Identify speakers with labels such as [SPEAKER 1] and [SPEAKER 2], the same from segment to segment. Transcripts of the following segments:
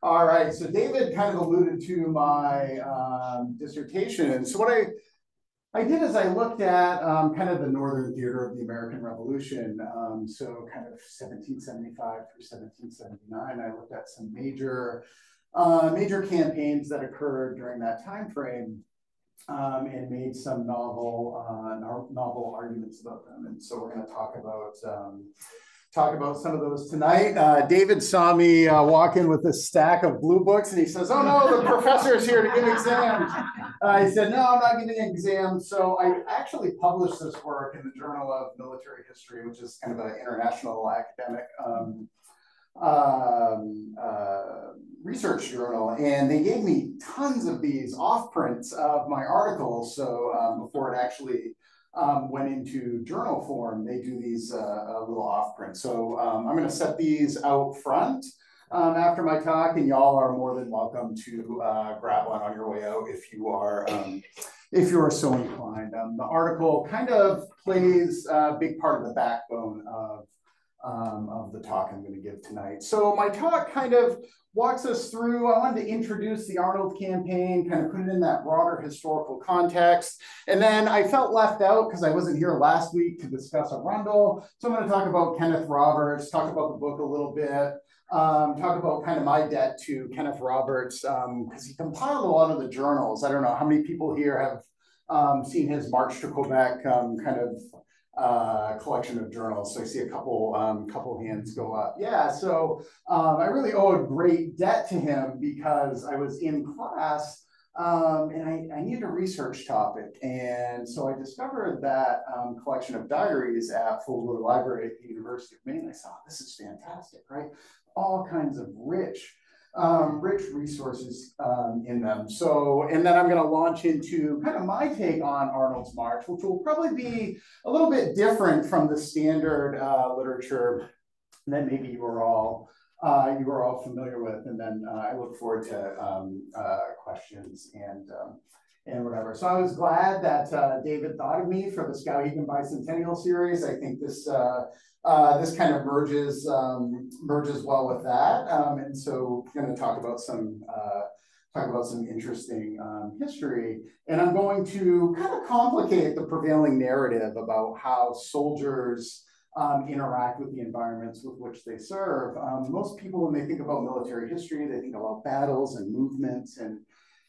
[SPEAKER 1] All right, so David kind of alluded to my um, dissertation. And so what I I did is I looked at um, kind of the Northern theater of the American Revolution. Um, so kind of 1775 through 1779. I looked at some major uh, major campaigns that occurred during that time frame. Um, and made some novel uh, novel arguments about them. And so we're going to talk about um, talk about some of those tonight. Uh, David saw me uh, walk in with a stack of blue books and he says, Oh no, the professor is here to give exams. Uh, I said, No, I'm not giving exams. So I actually published this work in the Journal of Military History, which is kind of an international academic um, um, uh, research journal. And they gave me tons of these off prints of my articles. So um, before it actually um, went into journal form, they do these uh, little off prints. So um, I'm going to set these out front um, after my talk, and y'all are more than welcome to uh, grab one on your way out if you are um, if you are so inclined. Um, the article kind of plays a big part of the backbone of um, of the talk I'm going to give tonight. So my talk kind of walks us through, I wanted to introduce the Arnold campaign, kind of put it in that broader historical context. And then I felt left out because I wasn't here last week to discuss Arundel. So I'm going to talk about Kenneth Roberts, talk about the book a little bit, um, talk about kind of my debt to Kenneth Roberts because um, he compiled a lot of the journals. I don't know how many people here have um, seen his March to Quebec um, kind of uh, collection of journals. So I see a couple um, couple hands go up. Yeah, so um, I really owe a great debt to him because I was in class um, and I, I, needed a research topic. And so I discovered that um, collection of diaries at Fogler Library at the University of Maine. I saw this is fantastic, right? All kinds of rich um, rich resources um, in them. So, and then I'm going to launch into kind of my take on Arnold's March, which will probably be a little bit different from the standard uh, literature that maybe you are all uh, you are all familiar with. And then uh, I look forward to um, uh, questions and um, and whatever. So I was glad that uh, David thought of me for the Skowhegan Bicentennial series. I think this uh, uh, this kind of merges um, merges well with that. Um, and so I'm going to talk about some uh, talk about some interesting um, history. And I'm going to kind of complicate the prevailing narrative about how soldiers um, interact with the environments with which they serve. Um, most people, when they think about military history, they think about battles and movements and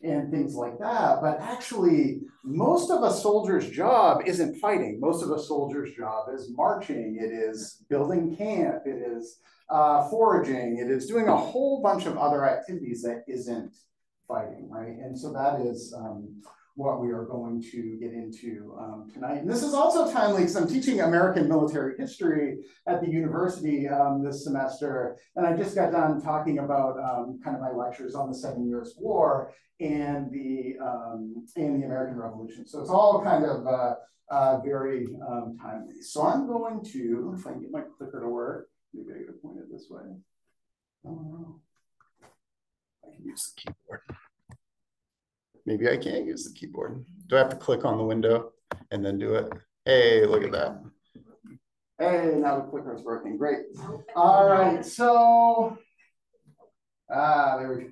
[SPEAKER 1] and things like that. But actually, most of a soldier's job isn't fighting. Most of a soldier's job is marching, it is building camp, it is uh, foraging, it is doing a whole bunch of other activities that isn't fighting, right? And so that is um, what we are going to get into um, tonight. And this is also timely because I'm teaching American military history at the university um, this semester. And I just got done talking about um, kind of my lectures on the Seven Years' War and the, um, and the American Revolution. So it's all kind of uh, uh, very um, timely. So I'm going to, if I can get my clicker to work, maybe I could point it this way. Oh, no. I can use the keyboard. Maybe I can't use the keyboard. Do I have to click on the window and then do it? Hey, look at that. Hey, now the clicker is working. Great. All right. So, ah, there we go.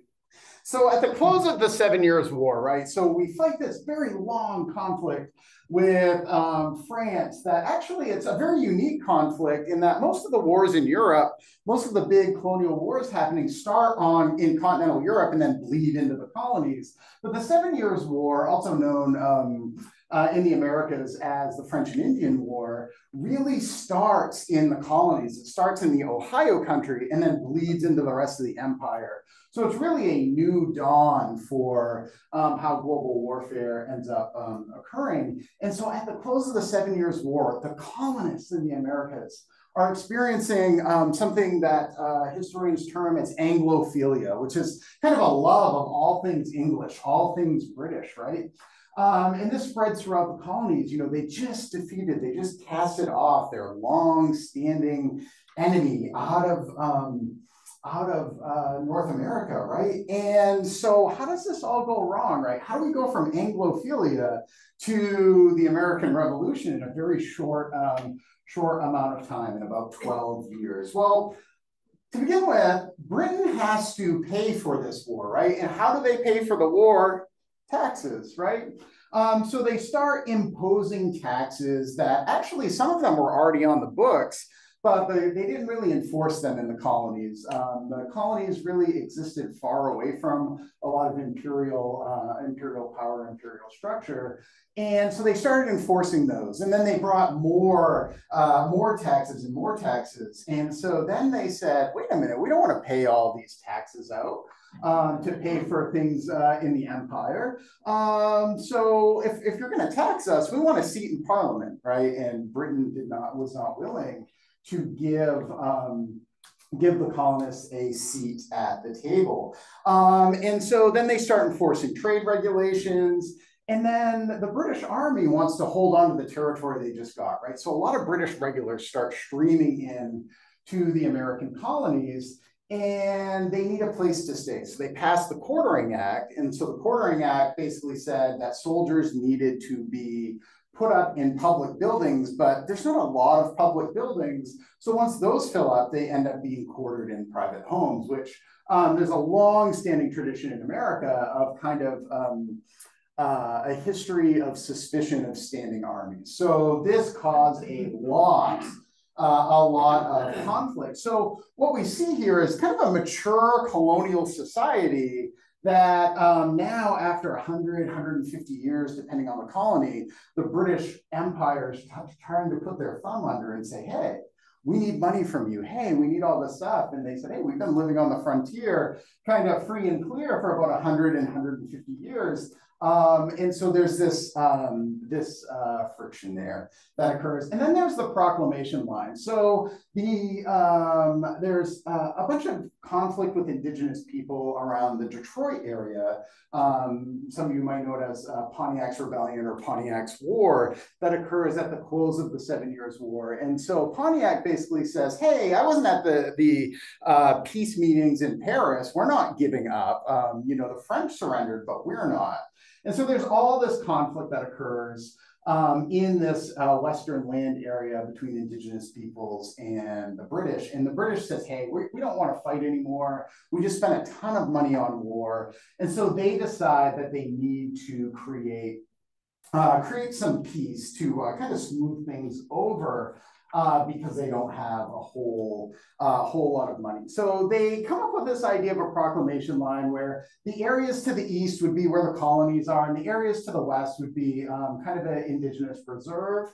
[SPEAKER 1] So at the close of the Seven Years' War, right? So we fight this very long conflict with um, France that actually it's a very unique conflict in that most of the wars in Europe, most of the big colonial wars happening start on in continental Europe and then bleed into the colonies. But the Seven Years' War, also known um, uh, in the Americas as the French and Indian War, really starts in the colonies. It starts in the Ohio country and then bleeds into the rest of the empire. So it's really a new dawn for um, how global warfare ends up um, occurring. And so at the close of the Seven Years' War, the colonists in the Americas are experiencing um, something that uh, historians term as Anglophilia, which is kind of a love of all things English, all things British, right? Um, and this spreads throughout the colonies. You know, they just defeated, they just casted off their long-standing enemy out of um, out of uh, North America, right? And so, how does this all go wrong, right? How do we go from Anglophilia to the American Revolution in a very short, um, short amount of time, in about 12 years? Well, to begin with, Britain has to pay for this war, right? And how do they pay for the war? Taxes, right? Um, so they start imposing taxes that actually some of them were already on the books, but they, they didn't really enforce them in the colonies. Um, the colonies really existed far away from a lot of imperial, uh, imperial power, imperial structure. And so they started enforcing those. And then they brought more, uh, more taxes and more taxes. And so then they said, wait a minute, we don't want to pay all these taxes out. Um, to pay for things uh, in the empire. Um, so if, if you're going to tax us, we want a seat in parliament, right? And Britain did not was not willing to give um, give the colonists a seat at the table. Um, and so then they start enforcing trade regulations. And then the British Army wants to hold on to the territory they just got, right? So a lot of British regulars start streaming in to the American colonies and they need a place to stay. So they passed the Quartering Act. And so the Quartering Act basically said that soldiers needed to be put up in public buildings, but there's not a lot of public buildings. So once those fill up, they end up being quartered in private homes, which um, there's a long standing tradition in America of kind of um, uh, a history of suspicion of standing armies. So this caused a lot, uh, a lot of conflict. So what we see here is kind of a mature colonial society that um, now after 100, 150 years, depending on the colony, the British Empire is trying to put their thumb under and say, hey, we need money from you. Hey, we need all this stuff. And they said, hey, we've been living on the frontier kind of free and clear for about 100 and 150 years. Um, and so there's this, um, this uh, friction there that occurs. And then there's the proclamation line. So the, um, there's uh, a bunch of conflict with indigenous people around the Detroit area. Um, some of you might know it as uh, Pontiac's Rebellion or Pontiac's War that occurs at the close of the Seven Years' War. And so Pontiac basically says, hey, I wasn't at the, the uh, peace meetings in Paris. We're not giving up. Um, you know, the French surrendered, but we're not. And so there's all this conflict that occurs um, in this uh, Western land area between indigenous peoples and the British. And the British says, hey, we, we don't want to fight anymore. We just spent a ton of money on war. And so they decide that they need to create uh, create some peace to uh, kind of smooth things over uh, because they don't have a whole uh, whole lot of money. So they come up with this idea of a proclamation line where the areas to the east would be where the colonies are, and the areas to the west would be um, kind of an indigenous reserve.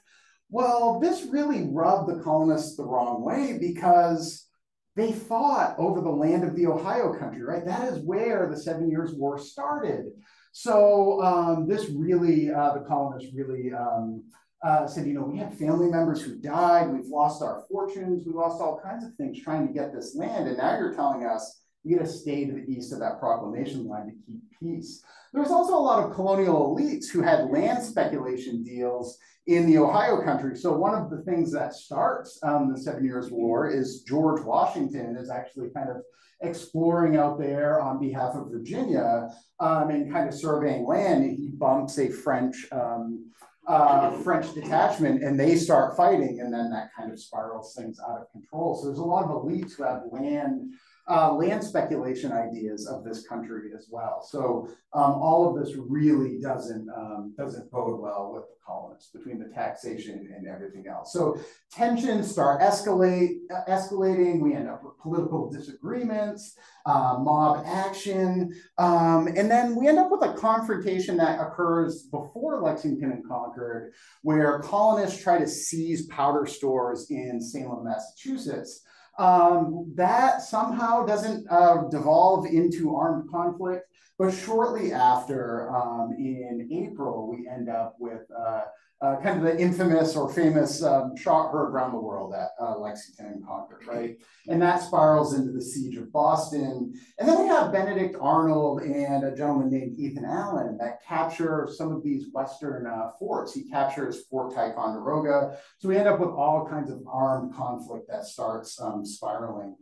[SPEAKER 1] Well, this really rubbed the colonists the wrong way because they fought over the land of the Ohio country, right? That is where the Seven Years' War started. So um, this really, uh, the colonists really um, uh, said, you know, we had family members who died, we've lost our fortunes, we lost all kinds of things trying to get this land, and now you're telling us we got to stay to the east of that proclamation line to keep peace. There was also a lot of colonial elites who had land speculation deals in the Ohio country. So one of the things that starts um, the Seven Years' War is George Washington is actually kind of exploring out there on behalf of Virginia um, and kind of surveying land. He bumps a French um, uh, French detachment and they start fighting, and then that kind of spirals things out of control. So there's a lot of elites who have land uh, land speculation ideas of this country as well. So um, all of this really doesn't um, doesn't bode well with the colonists between the taxation and everything else. So tensions start escalate escalating. We end up with political disagreements, uh, mob action, um, and then we end up with a confrontation that occurs before Lexington and Concord, where colonists try to seize powder stores in Salem, Massachusetts. Um, that somehow doesn't uh, devolve into armed conflict, but shortly after, um, in April, we end up with uh, uh, kind of the infamous or famous um, shot heard around the world at uh, Lexington and Concord, right? And that spirals into the siege of Boston. And then we have Benedict Arnold and a gentleman named Ethan Allen that capture some of these Western uh, forts. He captures Fort Ticonderoga. So we end up with all kinds of armed conflict that starts um, spiraling.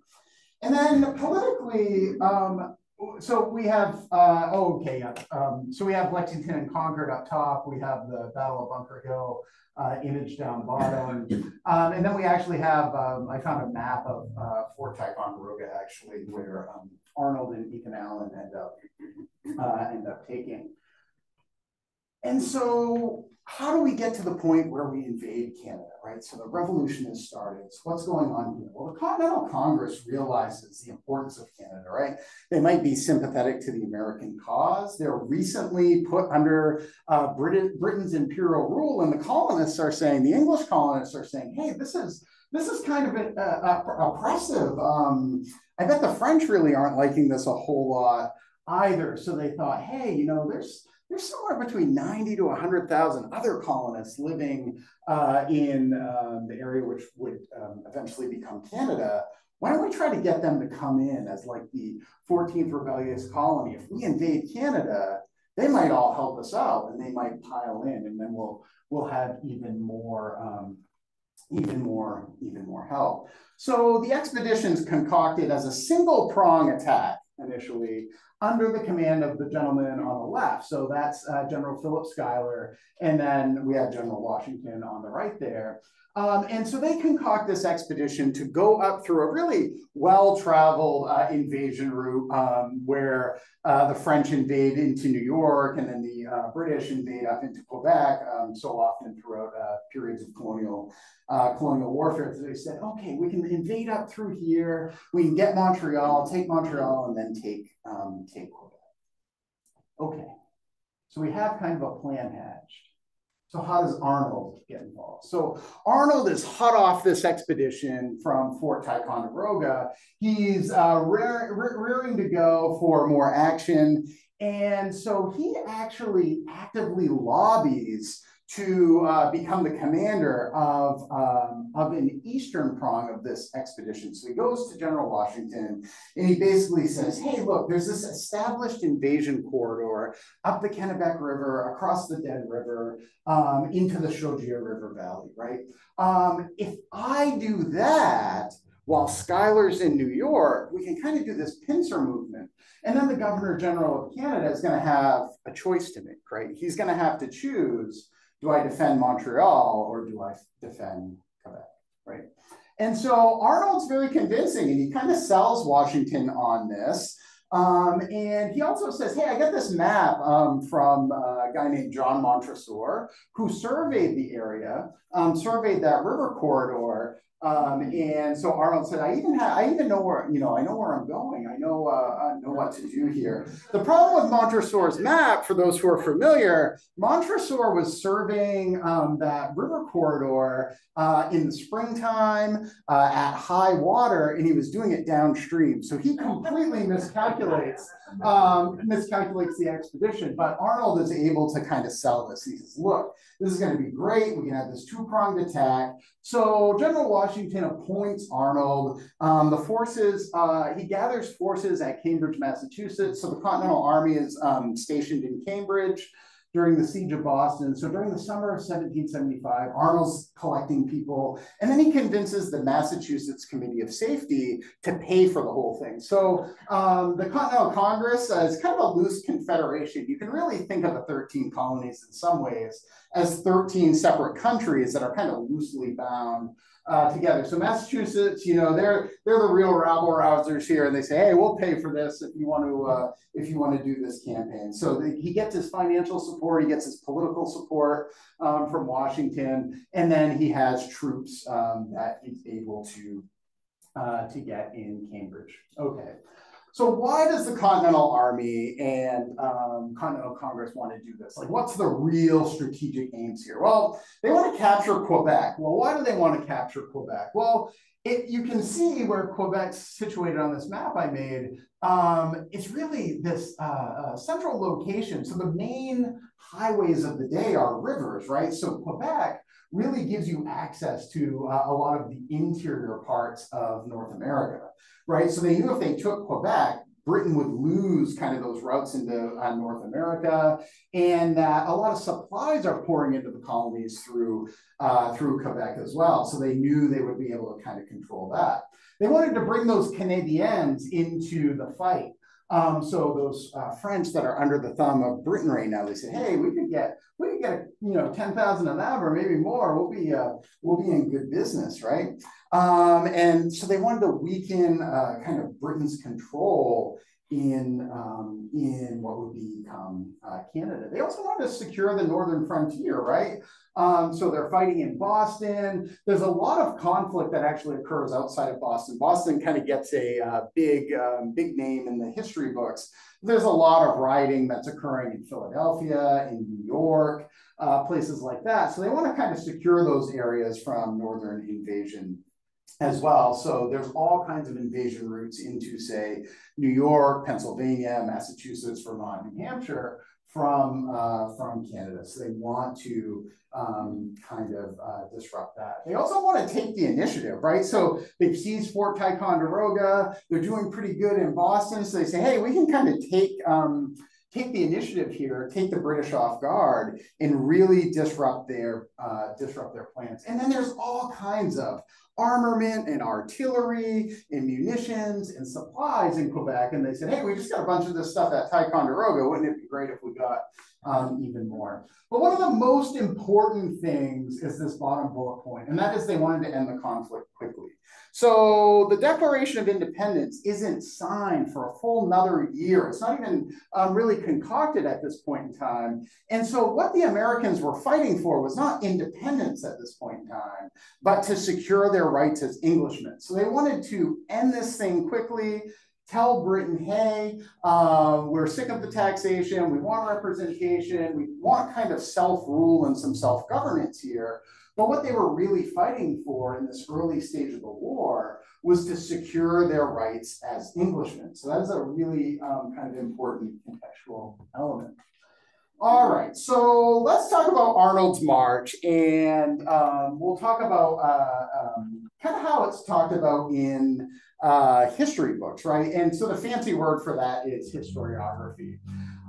[SPEAKER 1] And then politically, um, so we have, uh, oh, okay, yeah. Um, so we have Lexington and Concord up top. We have the Battle of Bunker Hill uh, image down bottom. Um, and then we actually have, um, I found a map of uh, Fort Ticonderoga actually, where um, Arnold and Ethan Allen end up, uh, end up taking. And so how do we get to the point where we invade Canada, right? So the revolution has started. So what's going on here? Well, the Continental Congress realizes the importance of Canada, right? They might be sympathetic to the American cause. They're recently put under uh, Brit Britain's imperial rule, and the colonists are saying, the English colonists are saying, hey, this is this is kind of oppressive. Um, I bet the French really aren't liking this a whole lot either. So they thought, hey, you know, there's there's somewhere between 90 to 100,000 other colonists living uh, in um, the area which would um, eventually become Canada. Why don't we try to get them to come in as like the 14th rebellious colony? If we invade Canada, they might all help us out and they might pile in and then we'll we'll have even more um, even more even more help. So the expeditions concocted as a single prong attack initially under the command of the gentleman on the left. So that's uh, General Philip Schuyler. And then we have General Washington on the right there. Um, and so they concoct this expedition to go up through a really well-traveled uh, invasion route um, where uh, the French invade into New York and then the uh, British invade up into Quebec um, so often throughout uh, periods of colonial uh, colonial warfare. They said, okay, we can invade up through here, we can get Montreal, take Montreal, and then take, um, take Quebec. Okay, so we have kind of a plan hatched. So how does Arnold get involved? So Arnold is hot off this expedition from Fort Ticonderoga. He's uh, rearing to go for more action. And so he actually actively lobbies to uh, become the commander of, um, of an eastern prong of this expedition. So he goes to General Washington and he basically says, hey, look, there's this established invasion corridor up the Kennebec River, across the Dead River, um, into the Chaudière River Valley, right? Um, if I do that, while Schuyler's in New York, we can kind of do this pincer movement. And then the Governor General of Canada is going to have a choice to make, right? He's going to have to choose do I defend Montreal or do I defend Quebec, right? And so Arnold's very convincing and he kind of sells Washington on this. Um, and he also says, hey, I got this map um, from a guy named John Montresor, who surveyed the area, um, surveyed that river corridor, um, and so Arnold said, I even I even know where, you know, I know where I'm going. I know, uh, I know what to do here. The problem with Montresor's map, for those who are familiar, Montresor was surveying um, that river corridor uh, in the springtime uh, at high water, and he was doing it downstream. So he completely miscalculates, um, miscalculates the expedition. But Arnold is able to kind of sell this. He says, look, this is going to be great. We can have this two-pronged attack. So General Washington appoints Arnold. Um, the forces, uh, he gathers forces at Cambridge, Massachusetts. So the Continental Army is um, stationed in Cambridge during the siege of Boston. So during the summer of 1775, Arnold's collecting people, and then he convinces the Massachusetts Committee of Safety to pay for the whole thing. So um, the Continental Congress uh, is kind of a loose confederation. You can really think of the 13 colonies in some ways as 13 separate countries that are kind of loosely bound uh, together. So Massachusetts, you know, they're they're the real rabble rousers here, and they say, hey, we'll pay for this if you want to uh, if you want to do this campaign. So the, he gets his financial support, he gets his political support um, from Washington, and then he has troops um, that he's able to uh, to get in Cambridge. Okay. So why does the Continental Army and um, Continental Congress want to do this? Like, what's the real strategic aims here? Well, they want to capture Quebec. Well, why do they want to capture Quebec? Well, it, you can see where Quebec's situated on this map I made. Um, it's really this uh, uh, central location. So the main highways of the day are rivers, right? So Quebec really gives you access to uh, a lot of the interior parts of North America, right? So they knew if they took Quebec, Britain would lose kind of those routes into uh, North America, and that a lot of supplies are pouring into the colonies through uh, through Quebec as well. So they knew they would be able to kind of control that. They wanted to bring those Canadians into the fight. Um, so those uh, French that are under the thumb of Britain right now, they said, hey, we could get we could get you know ten thousand of them or maybe more. We'll be uh, we'll be in good business, right? Um, and so they wanted to weaken uh, kind of Britain's control in um, in what would become uh, Canada. They also wanted to secure the northern frontier, right? Um, so they're fighting in Boston. There's a lot of conflict that actually occurs outside of Boston. Boston kind of gets a uh, big um, big name in the history books. There's a lot of rioting that's occurring in Philadelphia, in New York, uh, places like that. So they want to kind of secure those areas from northern invasion as well. So there's all kinds of invasion routes into, say, New York, Pennsylvania, Massachusetts, Vermont, New Hampshire from uh, from Canada. So they want to um, kind of uh, disrupt that. They also want to take the initiative, right? So they've seize Fort Ticonderoga. They're doing pretty good in Boston. So they say, hey, we can kind of take um, take the initiative here, take the British off guard, and really disrupt their uh, disrupt their plans. And then there's all kinds of armament and artillery and munitions and supplies in Quebec. And they said, hey, we just got a bunch of this stuff at Ticonderoga. Wouldn't it be great if we got um, even more? But one of the most important things is this bottom bullet point, and that is they wanted to end the conflict quickly. So the Declaration of Independence isn't signed for a full another year. It's not even um, really concocted at this point in time. And so what the Americans were fighting for was not independence at this point in time, but to secure their rights as Englishmen. So they wanted to end this thing quickly, tell Britain, hey, uh, we're sick of the taxation, we want representation, we want kind of self-rule and some self-governance here. But what they were really fighting for in this early stage of the war was to secure their rights as Englishmen. So that is a really um, kind of important contextual element. All right, so let's talk about Arnold's March, and um, we'll talk about uh, um, kind of how it's talked about in uh, history books, right? And so the fancy word for that is historiography.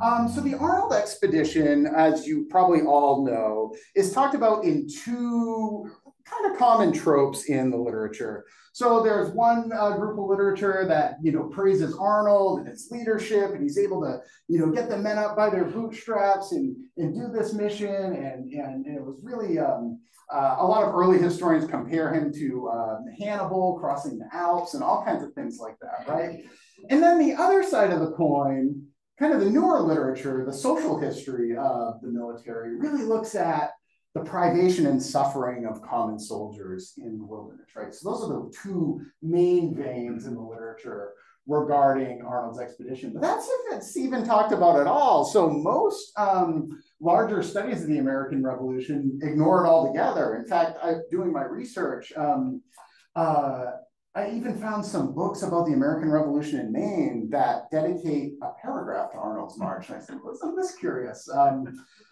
[SPEAKER 1] Um, so the Arnold expedition, as you probably all know, is talked about in two kind of common tropes in the literature. So there's one uh, group of literature that you know praises Arnold and his leadership, and he's able to you know get the men up by their bootstraps and and do this mission, and and, and it was really um, uh, a lot of early historians compare him to uh, Hannibal crossing the Alps and all kinds of things like that, right? And then the other side of the coin kind of the newer literature, the social history of the military really looks at the privation and suffering of common soldiers in the wilderness, right? So those are the two main veins in the literature regarding Arnold's expedition. But that's if it's even talked about at all. So most um, larger studies of the American Revolution ignore it altogether. In fact, I, doing my research, um, uh, I even found some books about the American Revolution in Maine that dedicate a paragraph to Arnold's March. And I said, well, I'm this curious. Um,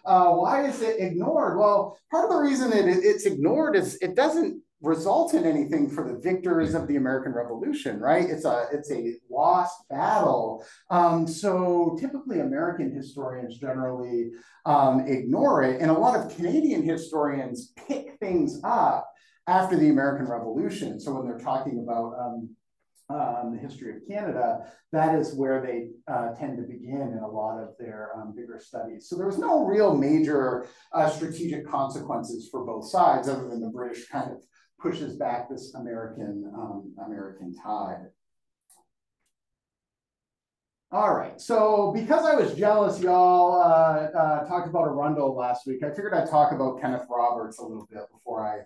[SPEAKER 1] uh, why is it ignored? Well, part of the reason it, it's ignored is it doesn't result in anything for the victors of the American Revolution, right? It's a it's a lost battle. Um, so typically, American historians generally um, ignore it, and a lot of Canadian historians pick things up after the American Revolution. So when they're talking about um, um, the history of Canada, that is where they uh, tend to begin in a lot of their um, bigger studies. So there was no real major uh, strategic consequences for both sides, other than the British kind of pushes back this American um, American tide. All right, so because I was jealous, y'all uh, uh, talked about Arundel last week, I figured I'd talk about Kenneth Roberts a little bit before I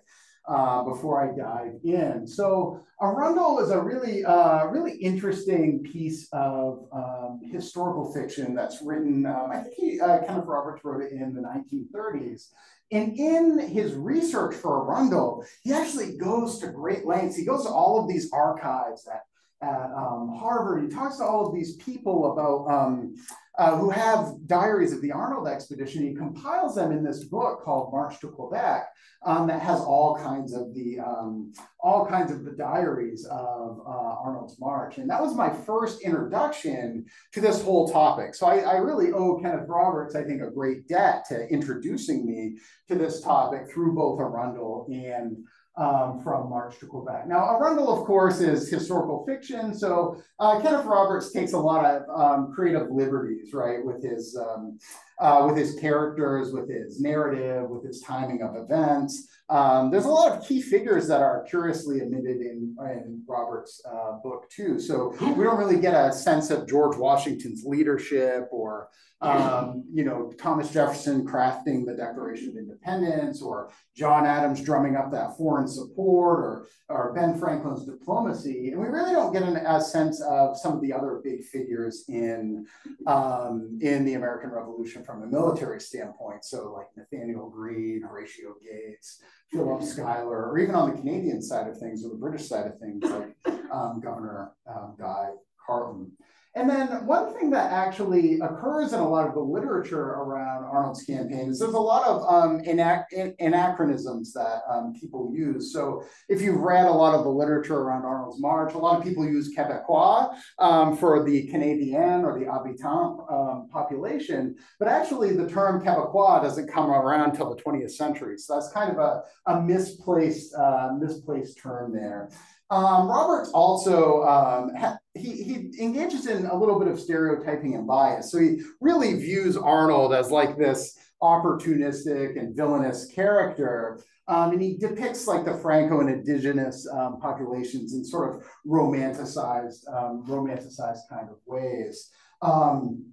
[SPEAKER 1] uh, before I dive in. So Arundel is a really, uh, really interesting piece of um, historical fiction that's written, um, I think he, uh, Kenneth Roberts wrote it in the 1930s. And in his research for Arundel, he actually goes to great lengths. He goes to all of these archives that at um, Harvard. He talks to all of these people about um, uh, who have diaries of the Arnold expedition. He compiles them in this book called March to Quebec um, that has all kinds of the um, all kinds of the diaries of uh, Arnold's march. And that was my first introduction to this whole topic. So I, I really owe Kenneth Roberts, I think, a great debt to introducing me to this topic through both Arundel and um, from March to Quebec. Now, Arundel, of course, is historical fiction, so uh, Kenneth Roberts takes a lot of um, creative liberties, right, with his um, uh, with his characters, with his narrative, with his timing of events. Um, there's a lot of key figures that are curiously omitted in, in Robert's uh, book too. So we don't really get a sense of George Washington's leadership or um, you know, Thomas Jefferson crafting the Declaration of Independence, or John Adams drumming up that foreign support, or, or Ben Franklin's diplomacy. And we really don't get an, a sense of some of the other big figures in, um, in the American Revolution from a military standpoint. So like Nathaniel Greene, Horatio Gates, Philip Schuyler, or even on the Canadian side of things or the British side of things, like um, Governor um, Guy Carleton. And then one thing that actually occurs in a lot of the literature around Arnold's campaign is there's a lot of um, anachronisms that um, people use. So if you've read a lot of the literature around Arnold's March, a lot of people use Quebecois um, for the Canadian or the habitant um, population, but actually the term Quebecois doesn't come around until the 20th century. So that's kind of a, a misplaced, uh, misplaced term there. Um, Roberts also um, he, he engages in a little bit of stereotyping and bias. So he really views Arnold as like this opportunistic and villainous character. Um, and he depicts like the Franco and indigenous um, populations in sort of romanticized, um, romanticized kind of ways. Um,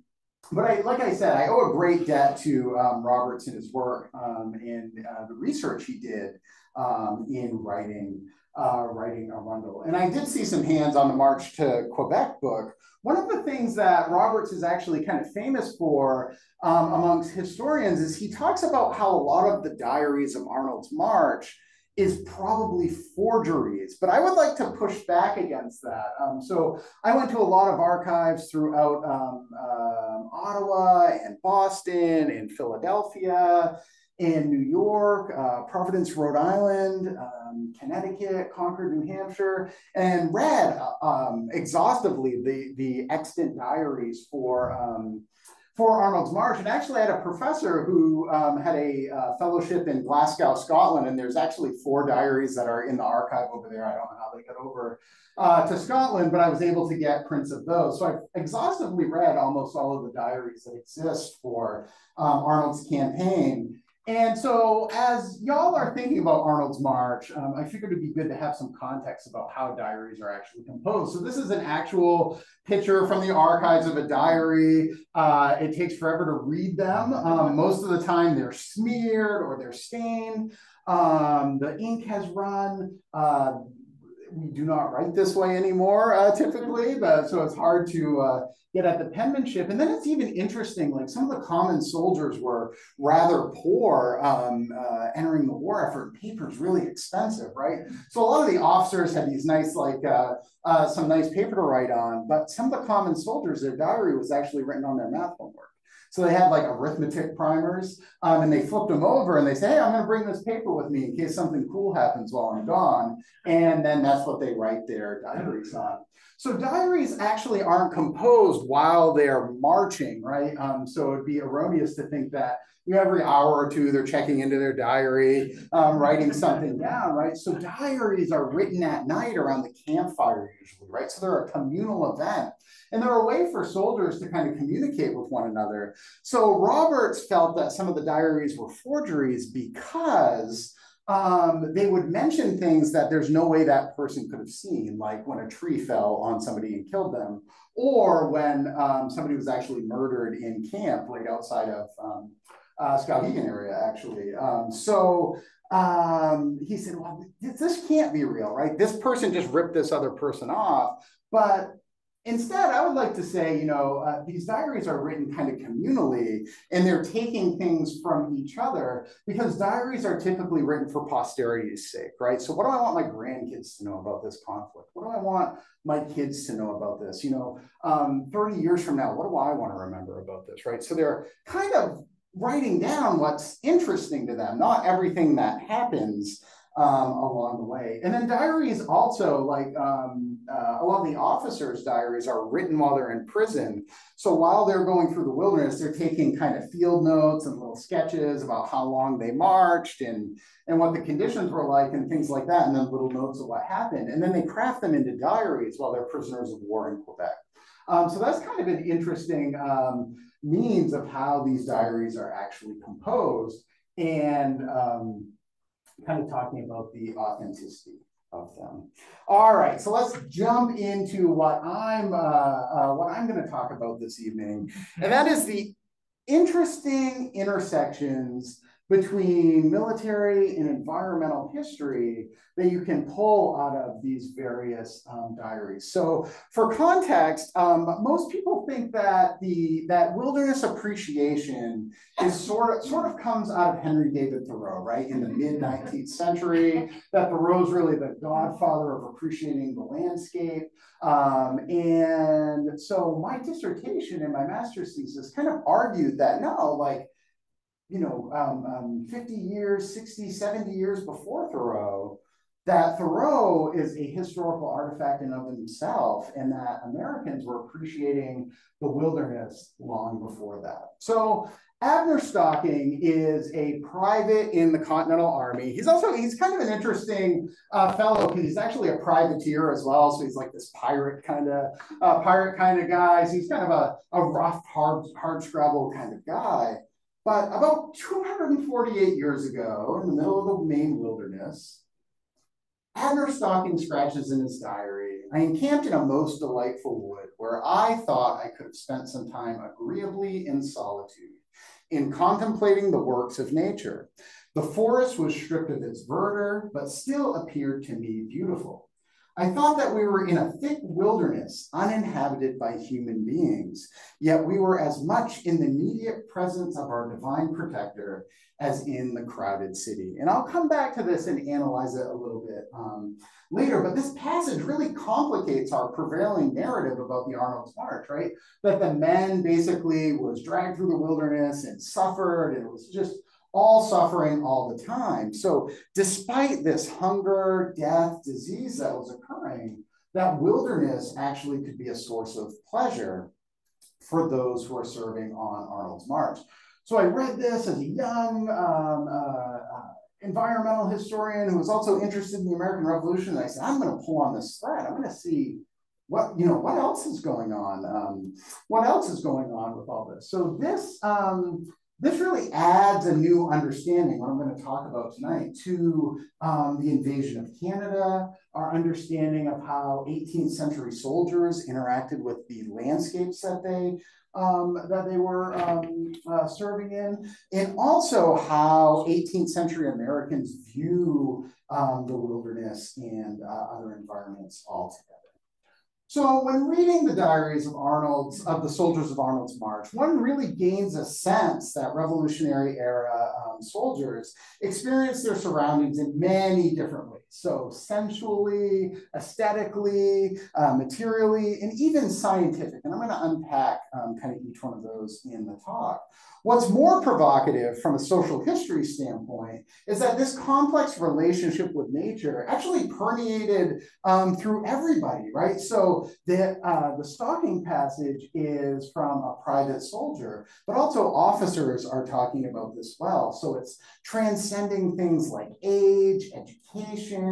[SPEAKER 1] but I, like I said, I owe a great debt to um, Roberts and his work um, and uh, the research he did in writing uh, writing Arundel. And I did see some hands on the March to Quebec book. One of the things that Roberts is actually kind of famous for um, amongst historians is he talks about how a lot of the diaries of Arnold's March is probably forgeries, but I would like to push back against that. Um, so I went to a lot of archives throughout um, uh, Ottawa and Boston and Philadelphia in New York, uh, Providence, Rhode Island, um, Connecticut, Concord, New Hampshire, and read uh, um, exhaustively the, the extant diaries for, um, for Arnold's March. And actually I had a professor who um, had a uh, fellowship in Glasgow, Scotland, and there's actually four diaries that are in the archive over there. I don't know how they got over uh, to Scotland, but I was able to get prints of those. So I've exhaustively read almost all of the diaries that exist for um, Arnold's campaign. And so, as y'all are thinking about Arnold's March, um, I figured it'd be good to have some context about how diaries are actually composed. So, this is an actual picture from the archives of a diary. Uh, it takes forever to read them. Um, most of the time, they're smeared or they're stained. Um, the ink has run. Uh, we do not write this way anymore uh, typically, but so it's hard to uh, get at the penmanship. And then it's even interesting, like some of the common soldiers were rather poor um, uh, entering the war effort. Paper is really expensive, right? So a lot of the officers had these nice, like uh, uh, some nice paper to write on, but some of the common soldiers, their diary was actually written on their math homework. So they had like arithmetic primers um, and they flipped them over and they say, hey, I'm going to bring this paper with me in case something cool happens while I'm gone. And then that's what they write their diaries on. So diaries actually aren't composed while they're marching, right? Um, so it'd be erroneous to think that you know, every hour or two they're checking into their diary, um, writing something down, right? So diaries are written at night around the campfire usually, right? So they're a communal event. And they're a way for soldiers to kind of communicate with one another. So Roberts felt that some of the diaries were forgeries because um, they would mention things that there's no way that person could have seen, like when a tree fell on somebody and killed them, or when um, somebody was actually murdered in camp right outside of um, uh, Skowhegan area, actually. Um, so um, he said, well, this can't be real, right? This person just ripped this other person off. But Instead, I would like to say, you know, uh, these diaries are written kind of communally and they're taking things from each other because diaries are typically written for posterity's sake, right? So what do I want my grandkids to know about this conflict? What do I want my kids to know about this? You know, um, 30 years from now, what do I want to remember about this, right? So they're kind of writing down what's interesting to them, not everything that happens um, along the way. And then diaries also, like um, uh, a lot of the officers' diaries are written while they're in prison. So while they're going through the wilderness, they're taking kind of field notes and little sketches about how long they marched and, and what the conditions were like and things like that, and then little notes of what happened. And then they craft them into diaries while they're prisoners of war in Quebec. Um, so that's kind of an interesting um, means of how these diaries are actually composed. And um, kind of talking about the authenticity of them. All right, so let's jump into what I'm uh, uh, what I'm going to talk about this evening, and that is the interesting intersections between military and environmental history that you can pull out of these various um, diaries. So for context, um, most people think that the that wilderness appreciation is sort of sort of comes out of Henry David Thoreau, right? In the mid 19th century, that Thoreau's really the godfather of appreciating the landscape. Um, and so my dissertation and my master's thesis kind of argued that no, like you know, um, um, 50 years, 60, 70 years before Thoreau, that Thoreau is a historical artifact in of himself, and that Americans were appreciating the wilderness long before that. So Abner Stocking is a private in the Continental Army. He's also he's kind of an interesting uh, fellow because he's actually a privateer as well. So he's like this pirate kind of uh, pirate kind of guy. So he's kind of a, a rough, hard, hard scrabble kind of guy. But about 248 years ago, in the middle of the Maine wilderness, Abner Stocking scratches in his diary, I encamped in a most delightful wood where I thought I could have spent some time agreeably in solitude, in contemplating the works of nature. The forest was stripped of its verdure, but still appeared to me beautiful. I thought that we were in a thick wilderness uninhabited by human beings, yet we were as much in the immediate presence of our divine protector as in the crowded city. And I'll come back to this and analyze it a little bit um, later, but this passage really complicates our prevailing narrative about the Arnold's March, right? That the men basically was dragged through the wilderness and suffered, and it was just all suffering all the time. So, despite this hunger, death, disease that was occurring, that wilderness actually could be a source of pleasure for those who are serving on Arnold's March. So, I read this as a young um, uh, uh, environmental historian who was also interested in the American Revolution. And I said, I'm going to pull on this thread. I'm going to see what you know what else is going on um, what else is going on with all this so this um, this really adds a new understanding, what I'm going to talk about tonight, to um, the invasion of Canada, our understanding of how 18th century soldiers interacted with the landscapes that they um, that they were um, uh, serving in, and also how 18th century Americans view um, the wilderness and uh, other environments altogether. So when reading the diaries of Arnold's, of the soldiers of Arnold's March, one really gains a sense that Revolutionary era um, soldiers experienced their surroundings in many different ways. So sensually, aesthetically, uh, materially, and even scientific. And I'm gonna unpack um, kind of each one of those in the talk. What's more provocative from a social history standpoint is that this complex relationship with nature actually permeated um, through everybody, right? So the, uh, the Stocking passage is from a private soldier, but also officers are talking about this well. So it's transcending things like age, education,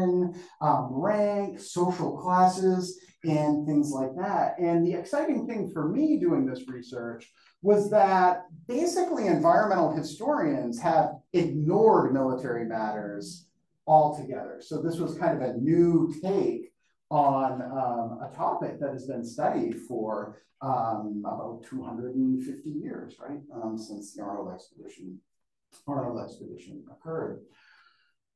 [SPEAKER 1] um, rank, social classes, and things like that. And the exciting thing for me doing this research was that basically environmental historians have ignored military matters altogether. So this was kind of a new take on um, a topic that has been studied for um, about 250 years, right? Um, since the Arnold expedition, Arnold expedition occurred.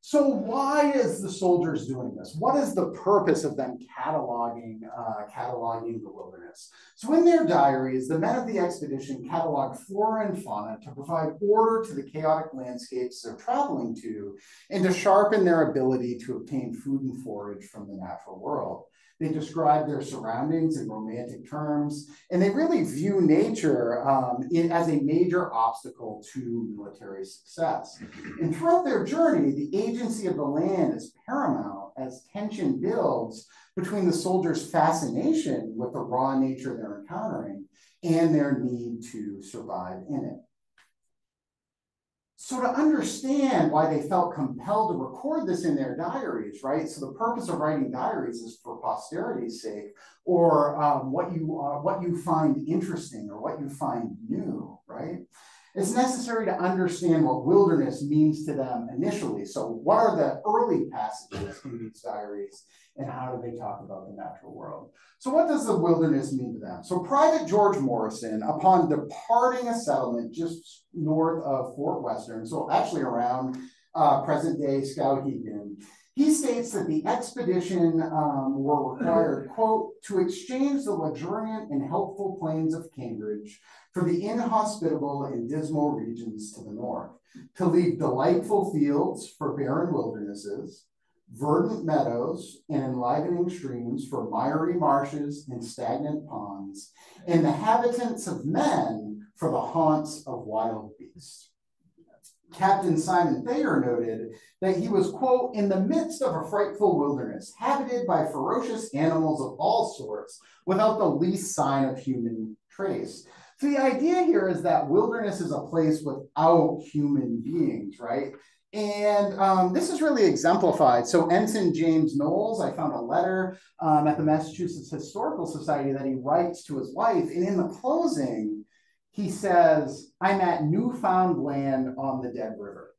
[SPEAKER 1] So why is the soldiers doing this? What is the purpose of them cataloging, uh, cataloging the wilderness? So in their diaries, the men of the expedition catalog flora and fauna to provide order to the chaotic landscapes they're traveling to and to sharpen their ability to obtain food and forage from the natural world. They describe their surroundings in romantic terms, and they really view nature um, in, as a major obstacle to military success. And throughout their journey, the agency of the land is paramount as tension builds between the soldiers' fascination with the raw nature they're encountering and their need to survive in it. So to understand why they felt compelled to record this in their diaries, right? So the purpose of writing diaries is for posterity's sake, or um, what you uh, what you find interesting or what you find new, right? It's necessary to understand what wilderness means to them initially. So, what are the early passages in these diaries, and how do they talk about the natural world? So, what does the wilderness mean to them? So, Private George Morrison, upon departing a settlement just north of Fort Western, so actually around uh, present day Skowhegan, he states that the expedition um, were required, quote, to exchange the luxuriant and helpful plains of Cambridge for the inhospitable and dismal regions to the north, to leave delightful fields for barren wildernesses, verdant meadows and enlivening streams for miry marshes and stagnant ponds, and the habitants of men for the haunts of wild beasts. Captain Simon Thayer noted that he was, quote, in the midst of a frightful wilderness, habited by ferocious animals of all sorts, without the least sign of human trace. So the idea here is that wilderness is a place without human beings, right? And um, this is really exemplified. So Ensign James Knowles, I found a letter um, at the Massachusetts Historical Society that he writes to his wife. And in the closing, he says, I'm at newfound land on the Dead River.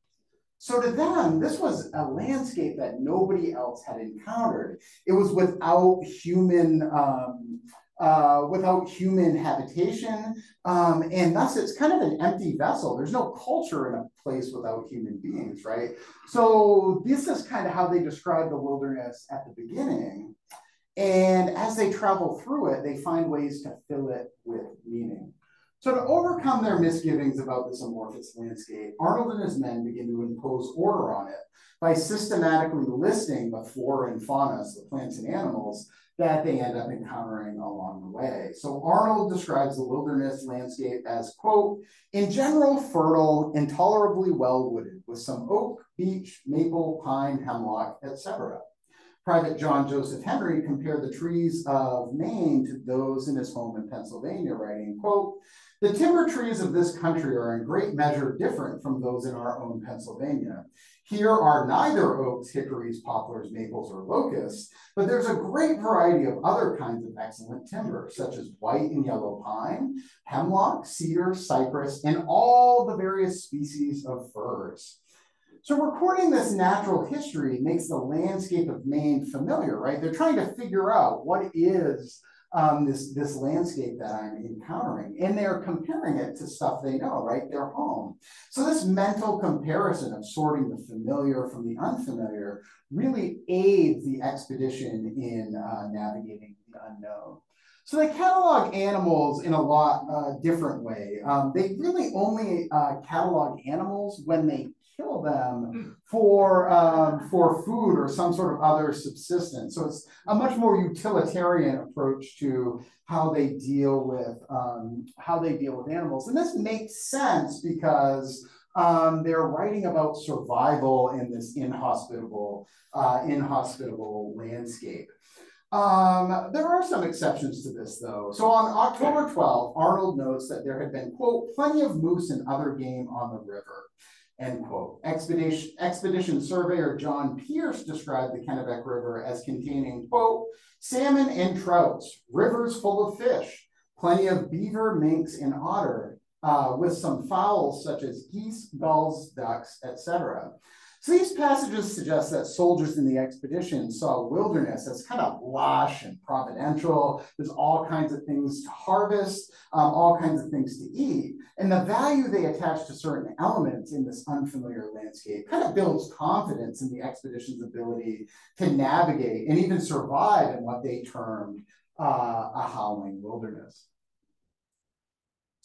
[SPEAKER 1] So to them, this was a landscape that nobody else had encountered. It was without human um, uh, without human habitation. Um, and thus it's kind of an empty vessel. There's no culture in a place without human beings, right? So this is kind of how they describe the wilderness at the beginning. And as they travel through it, they find ways to fill it with meaning. So to overcome their misgivings about this amorphous landscape, Arnold and his men begin to impose order on it by systematically listing the flora and fauna, so the plants and animals, that they end up encountering along the way. So Arnold describes the wilderness landscape as, quote, in general fertile and tolerably well wooded with some oak, beech, maple, pine, hemlock, etc. Private John Joseph Henry compared the trees of Maine to those in his home in Pennsylvania, writing, quote, the timber trees of this country are in great measure different from those in our own Pennsylvania. Here are neither oaks, hickories, poplars, maples, or locusts, but there's a great variety of other kinds of excellent timber, such as white and yellow pine, hemlock, cedar, cypress, and all the various species of firs. So recording this natural history makes the landscape of Maine familiar, right? They're trying to figure out what is um, this, this landscape that I'm encountering. And they're comparing it to stuff they know, right? Their home. So this mental comparison of sorting the familiar from the unfamiliar really aids the expedition in uh, navigating the unknown. So they catalog animals in a lot uh, different way. Um, they really only uh, catalog animals when they kill them for um, for food or some sort of other subsistence. So it's a much more utilitarian approach to how they deal with um, how they deal with animals, and this makes sense because um, they're writing about survival in this inhospitable uh, inhospitable landscape. Um, there are some exceptions to this, though. So on October 12, Arnold notes that there had been, quote, plenty of moose and other game on the river. End quote. Expedition, expedition surveyor John Pierce described the Kennebec River as containing, quote, salmon and trouts, rivers full of fish, plenty of beaver, minks, and otter, uh, with some fowls such as geese, gulls, ducks, etc. So these passages suggest that soldiers in the expedition saw wilderness as kind of lush and providential. There's all kinds of things to harvest, um, all kinds of things to eat. And the value they attach to certain elements in this unfamiliar landscape kind of builds confidence in the expedition's ability to navigate and even survive in what they termed uh, a howling wilderness.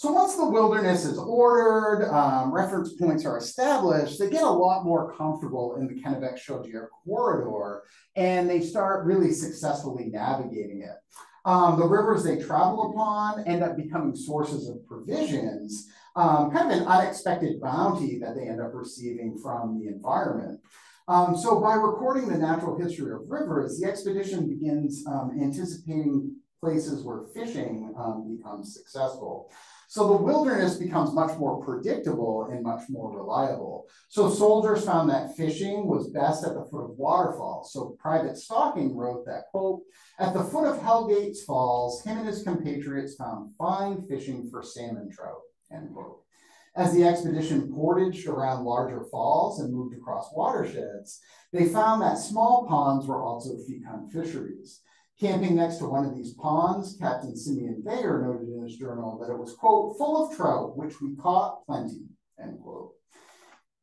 [SPEAKER 1] So once the wilderness is ordered, um, reference points are established, they get a lot more comfortable in the Kennebec-Chaudière corridor, and they start really successfully navigating it. Um, the rivers they travel upon end up becoming sources of provisions, um, kind of an unexpected bounty that they end up receiving from the environment. Um, so by recording the natural history of rivers, the expedition begins um, anticipating places where fishing um, becomes successful. So the wilderness becomes much more predictable and much more reliable. So soldiers found that fishing was best at the foot of waterfalls. So Private Stocking wrote that, quote, at the foot of Hellgates Falls, him and his compatriots found fine fishing for salmon trout, end quote. As the expedition portaged around larger falls and moved across watersheds, they found that small ponds were also fecund fisheries. Camping next to one of these ponds, Captain Simeon Thayer noted in his journal that it was, quote, full of trout, which we caught plenty, end quote.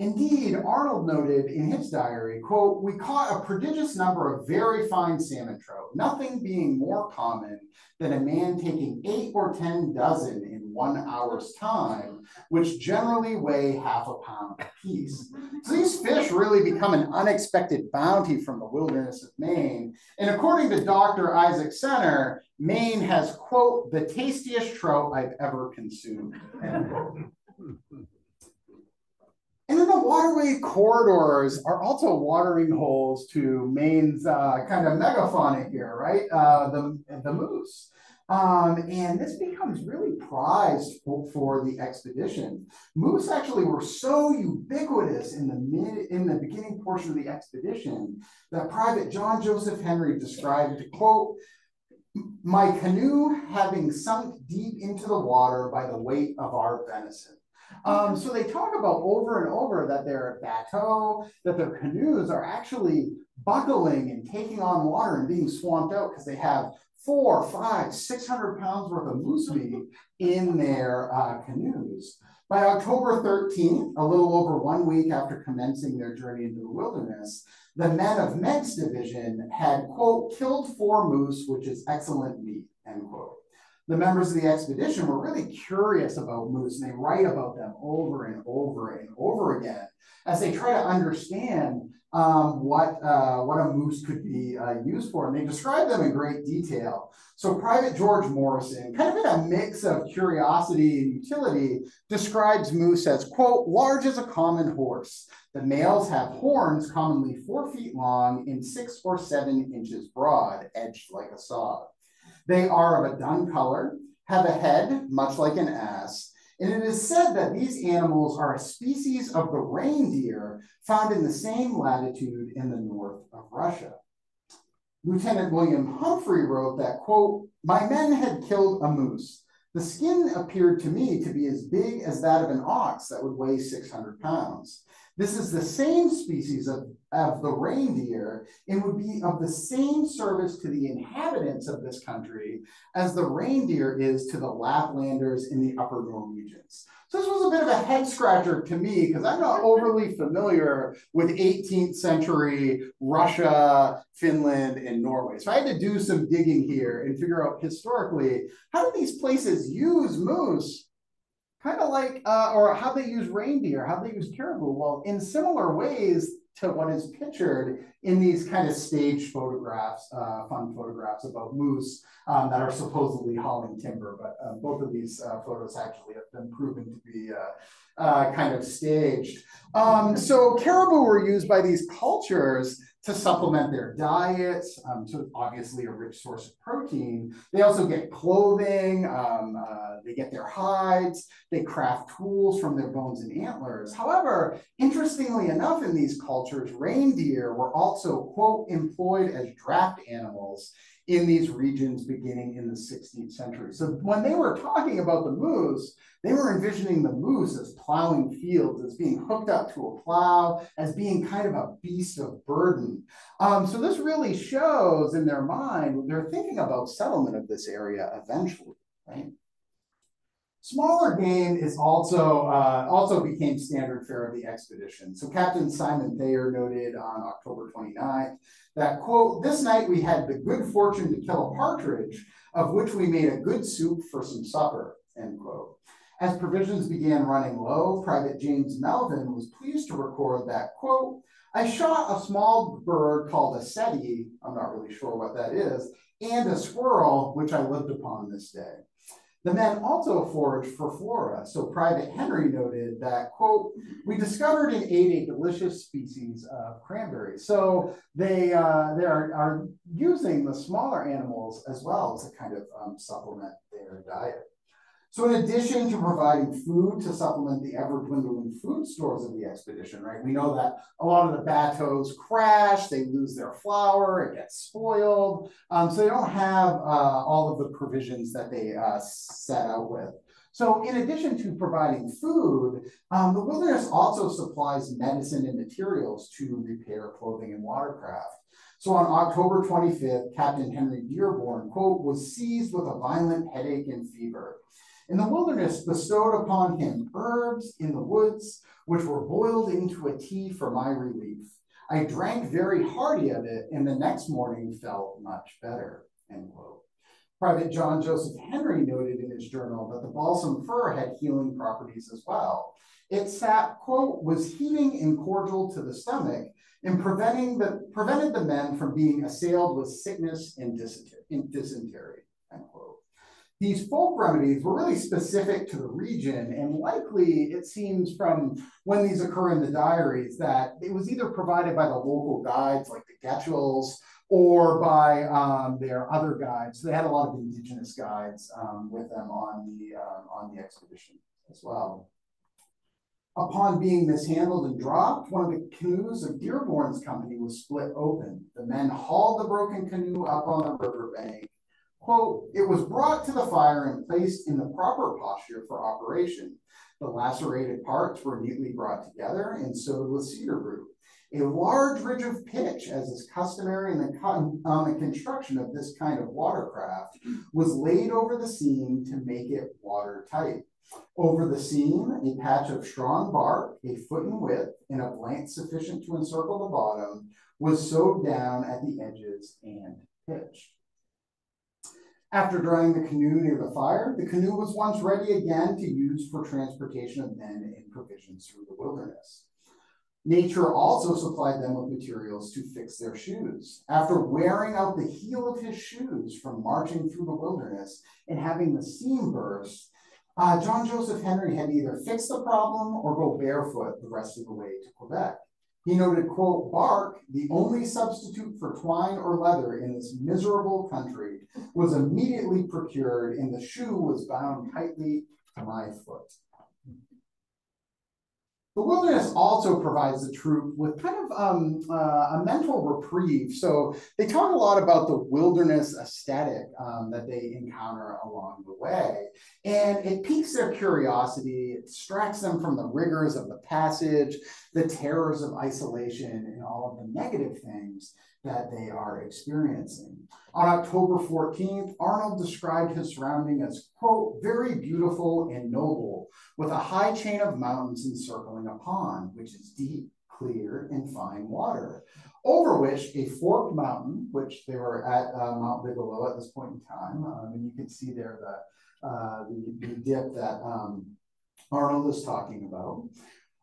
[SPEAKER 1] Indeed, Arnold noted in his diary, quote, we caught a prodigious number of very fine salmon trout, nothing being more common than a man taking eight or 10 dozen one hour's time, which generally weigh half a pound apiece. So these fish really become an unexpected bounty from the wilderness of Maine. And according to Dr. Isaac Senter, Maine has, quote, the tastiest trout I've ever consumed. And then the waterway corridors are also watering holes to Maine's uh, kind of megafauna here, right? Uh, the, the moose. Um, and this becomes really prized for, for, the expedition. Moose actually were so ubiquitous in the mid in the beginning portion of the expedition that Private John Joseph Henry described, to quote, my canoe having sunk deep into the water by the weight of our venison. Um, so they talk about over and over that their bateau, that their canoes are actually buckling and taking on water and being swamped out because they have four, five, 600 pounds worth of moose meat in their uh, canoes. By October 13th, a little over one week after commencing their journey into the wilderness, the men of Meigs' division had, quote, killed four moose, which is excellent meat, end quote the members of the expedition were really curious about moose and they write about them over and over and over again as they try to understand um, what, uh, what a moose could be uh, used for. And they describe them in great detail. So Private George Morrison, kind of in a mix of curiosity and utility, describes moose as, quote, large as a common horse. The males have horns commonly four feet long and six or seven inches broad, edged like a saw. They are of a dun color, have a head much like an ass, and it is said that these animals are a species of the reindeer found in the same latitude in the north of Russia. Lieutenant William Humphrey wrote that, quote, my men had killed a moose. The skin appeared to me to be as big as that of an ox that would weigh 600 pounds. This is the same species of, of the reindeer and would be of the same service to the inhabitants of this country as the reindeer is to the Laplanders in the upper Norwegians. So this was a bit of a head scratcher to me because I'm not overly familiar with 18th century Russia, Finland, and Norway. So I had to do some digging here and figure out historically, how do these places use moose kind of like, uh, or how they use reindeer, how they use caribou. Well, in similar ways to what is pictured in these kind of staged photographs, uh, fun photographs about moose um, that are supposedly hauling timber. But uh, both of these uh, photos actually have been proven to be uh, uh, kind of staged. Um, so caribou were used by these cultures to supplement their diets. Um, so obviously a rich source of protein. They also get clothing, um, uh, they get their hides, they craft tools from their bones and antlers. However, interestingly enough, in these cultures, reindeer were also, quote, employed as draft animals in these regions beginning in the 16th century. So when they were talking about the moose, they were envisioning the moose as plowing fields, as being hooked up to a plow, as being kind of a beast of burden. Um, so this really shows in their mind, they're thinking about settlement of this area eventually, right? Smaller game is also uh, also became standard fare of the expedition. So Captain Simon Thayer noted on October 29th that, quote, this night we had the good fortune to kill a partridge, of which we made a good soup for some supper, end quote. As provisions began running low, Private James Melvin was pleased to record that, quote, I shot a small bird called a seti, I'm not really sure what that is, and a squirrel, which I lived upon this day. The men also foraged for flora, so Private Henry noted that, quote, we discovered and ate a delicious species of cranberry. So they, uh, they are, are using the smaller animals as well to kind of um, supplement their diet. So in addition to providing food to supplement the ever dwindling food stores of the expedition, right, we know that a lot of the bateaus crash, they lose their flour, it gets spoiled. Um, so they don't have uh, all of the provisions that they uh, set out with. So in addition to providing food, um, the wilderness also supplies medicine and materials to repair clothing and watercraft. So on October 25th, Captain Henry Dearborn, quote, was seized with a violent headache and fever. And the wilderness bestowed upon him herbs in the woods, which were boiled into a tea for my relief. I drank very hearty of it, and the next morning felt much better. End quote. Private John Joseph Henry noted in his journal that the balsam fir had healing properties as well. Its sap, quote, was heating and cordial to the stomach and preventing the, prevented the men from being assailed with sickness and dysentery. These folk remedies were really specific to the region, and likely it seems from when these occur in the diaries that it was either provided by the local guides like the Getchells or by um, their other guides. They had a lot of indigenous guides um, with them on the, uh, on the expedition as well. Upon being mishandled and dropped, one of the canoes of Dearborn's company was split open. The men hauled the broken canoe up on the riverbank Quote, it was brought to the fire and placed in the proper posture for operation. The lacerated parts were neatly brought together and sewed with cedar root. A large ridge of pitch, as is customary in the, con- um, construction of this kind of watercraft, was laid over the seam to make it watertight. Over the seam, a patch of strong bark, a foot in width, and of length sufficient to encircle the bottom, was sewed down at the edges and pitched. After drying the canoe near the fire, the canoe was once ready again to use for transportation of men and provisions through the wilderness. Nature also supplied them with materials to fix their shoes. After wearing out the heel of his shoes from marching through the wilderness and having the seam burst, uh, John Joseph Henry had either fix the problem or go barefoot the rest of the way to Quebec. He noted, quote, bark, the only substitute for twine or leather in this miserable country, was immediately procured, and the shoe was bound tightly to my foot. The wilderness also provides the troop with kind of um, uh, a mental reprieve. So they talk a lot about the wilderness aesthetic um, that they encounter along the way. And it piques their curiosity, it distracts them from the rigors of the passage, the terrors of isolation, and all of the negative things that they are experiencing. On October 14th, Arnold described his surrounding as, quote, very beautiful and noble, with a high chain of mountains encircling a pond, which is deep, clear, and fine water, over which a forked mountain, which they were at uh, Mount Bigelow at this point in time, um, and you can see there the, uh, the, the, dip that um, Arnold is talking about,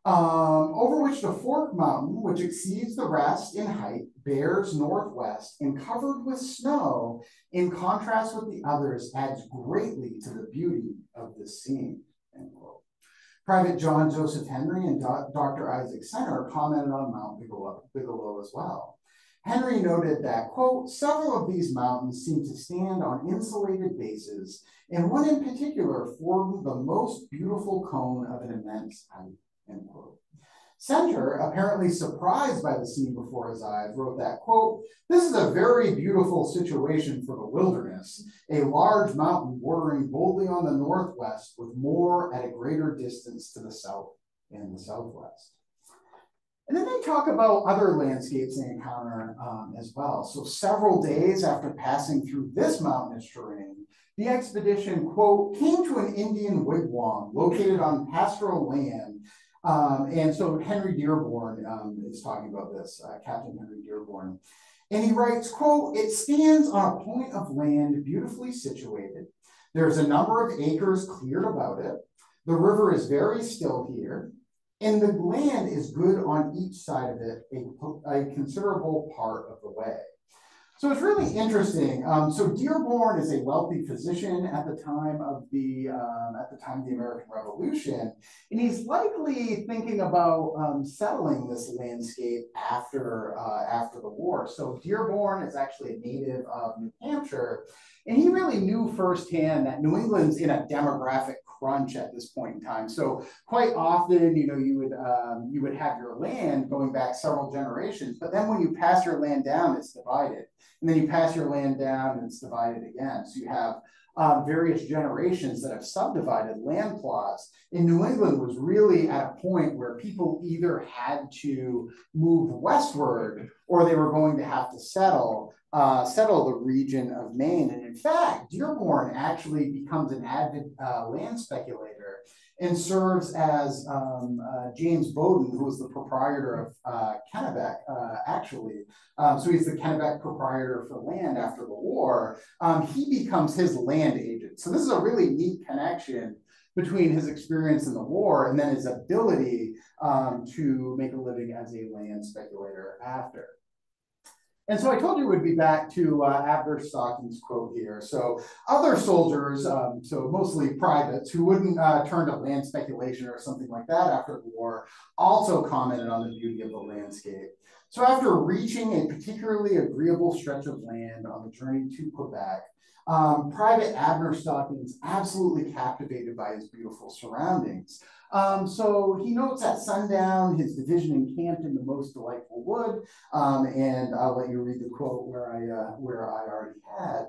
[SPEAKER 1] um, over which the forked Mountain, which exceeds the rest in height, bears northwest and covered with snow, in contrast with the others, adds greatly to the beauty of the scene. Private John Joseph Henry and Do Dr. Isaac Senter commented on Mount Bigelow, Bigelow as well. Henry noted that, quote, several of these mountains seem to stand on insulated bases, and one in particular formed the most beautiful cone of an immense height. End quote. Senter, apparently surprised by the scene before his eyes, wrote that, quote, this is a very beautiful situation for the wilderness, a large mountain bordering boldly on the northwest with more at a greater distance to the south and the southwest. And then they talk about other landscapes they encounter um, as well. So several days after passing through this mountainous terrain, the expedition, quote, came to an Indian wigwam located on pastoral land um, and so Henry Dearborn um, is talking about this, uh, Captain Henry Dearborn. And he writes, quote, it stands on a point of land beautifully situated. There's a number of acres cleared about it. The river is very still here, and the land is good on each side of it a, a considerable part of the way. So it's really interesting. Um, so Dearborn is a wealthy physician at the time of the um, at the time of the American Revolution, and he's likely thinking about um, settling this landscape after uh, after the war. So Dearborn is actually a native of New Hampshire, and he really knew firsthand that New England's in a demographic crunch at this point in time. So quite often, you know, you would um, you would have your land going back several generations, but then when you pass your land down, it's divided, and then you pass your land down and it's divided again. So you have um, various generations that have subdivided land plots. In New England was really at a point where people either had to move westward or they were going to have to settle uh, settle the region of Maine. And in fact, Dearborn actually becomes an avid uh, land speculator and serves as um, uh, James Bowdoin, who was the proprietor of uh, Kennebec, uh, actually. Um, so he's the Kennebec proprietor for land after the war. Um, he becomes his land agent. So this is a really neat connection between his experience in the war and then his ability um, to make a living as a land speculator after. And so I told you we'd be back to uh, Abner Stocking's quote here. So other soldiers, um, so mostly privates, who wouldn't uh, turn to land speculation or something like that after the war, also commented on the beauty of the landscape. So after reaching a particularly agreeable stretch of land on the journey to Quebec, um, Private Abner Stocking is absolutely captivated by his beautiful surroundings. Um, so he notes at sundown, his division encamped in the most delightful wood. Um, and I'll let you read the quote where I, uh, where I already had.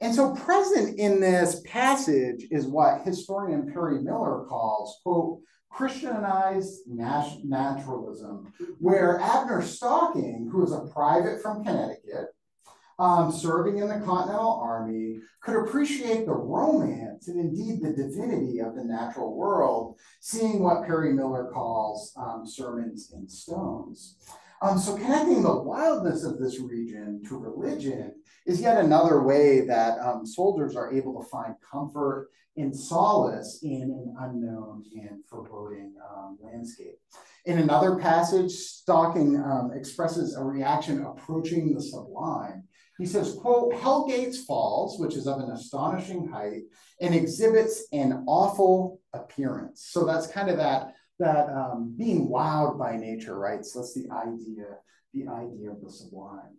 [SPEAKER 1] And so present in this passage is what historian Perry Miller calls, quote, Christianized nat naturalism, where Abner Stocking, who is a private from Connecticut, um, serving in the Continental Army could appreciate the romance and indeed the divinity of the natural world, seeing what Perry Miller calls um, sermons in stones. Um, so connecting the wildness of this region to religion is yet another way that um, soldiers are able to find comfort and solace in an unknown and foreboding um, landscape. In another passage, Stocking um, expresses a reaction approaching the sublime he says, quote, Hell Gates Falls, which is of an astonishing height and exhibits an awful appearance. So that's kind of that, that um, being wowed by nature, right? So that's the idea, the idea of the sublime.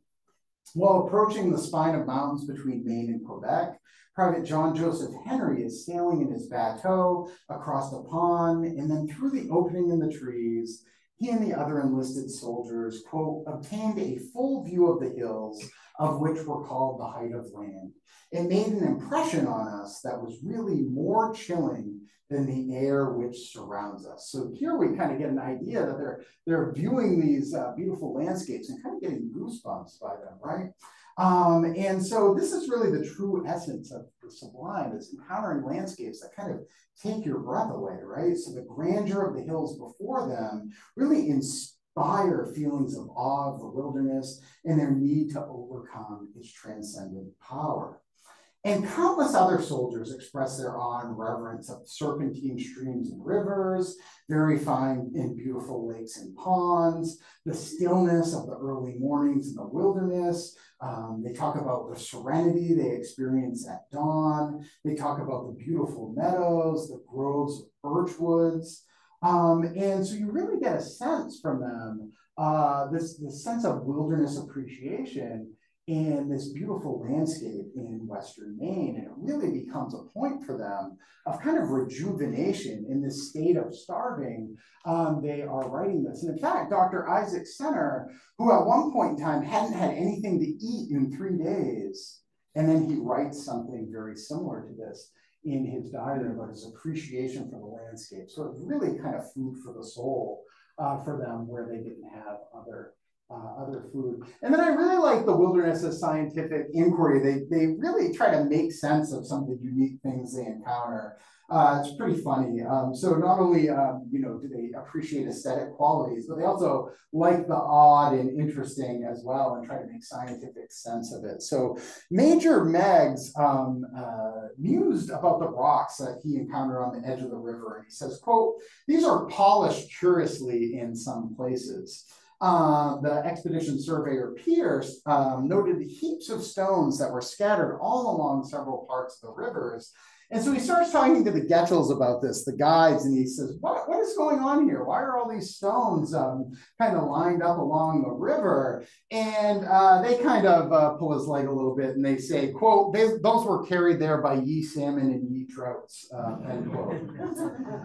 [SPEAKER 1] While approaching the spine of mountains between Maine and Quebec, Private John Joseph Henry is sailing in his bateau across the pond, and then through the opening in the trees, he and the other enlisted soldiers, quote, obtained a full view of the hills of which were called the height of land. It made an impression on us that was really more chilling than the air which surrounds us. So here we kind of get an idea that they're they're viewing these uh, beautiful landscapes and kind of getting goosebumps by them, right? Um, and so this is really the true essence of sublime is encountering landscapes that kind of take your breath away, right? So the grandeur of the hills before them really inspire feelings of awe of the wilderness and their need to overcome its transcendent power. And countless other soldiers express their awe and reverence of serpentine streams and rivers, very fine and beautiful lakes and ponds, the stillness of the early mornings in the wilderness. Um, they talk about the serenity they experience at dawn. They talk about the beautiful meadows, the groves of birchwoods. Um, and so you really get a sense from them, uh, this, this sense of wilderness appreciation in this beautiful landscape in Western Maine. And it really becomes a point for them of kind of rejuvenation in this state of starving. Um, they are writing this. And in fact, Dr. Isaac Senter, who at one point in time hadn't had anything to eat in three days, and then he writes something very similar to this in his diary about his appreciation for the landscape. So it's really kind of food for the soul uh, for them where they didn't have other uh, other food. And then I really like the wilderness of scientific inquiry. They, they really try to make sense of some of the unique things they encounter. Uh, it's pretty funny. Um, so not only, um, you know, do they appreciate aesthetic qualities, but they also like the odd and interesting as well and try to make scientific sense of it. So Major Meigs um, uh, mused about the rocks that he encountered on the edge of the river. And he says, quote, these are polished curiously in some places. Uh, the expedition surveyor Pierce um, noted heaps of stones that were scattered all along several parts of the rivers and so he starts talking to the Getchells about this, the guides, and he says, what, what is going on here? Why are all these stones um, kind of lined up along the river? And uh, they kind of uh, pull his leg a little bit and they say, quote, those were carried there by ye salmon and trouts, uh, end quote.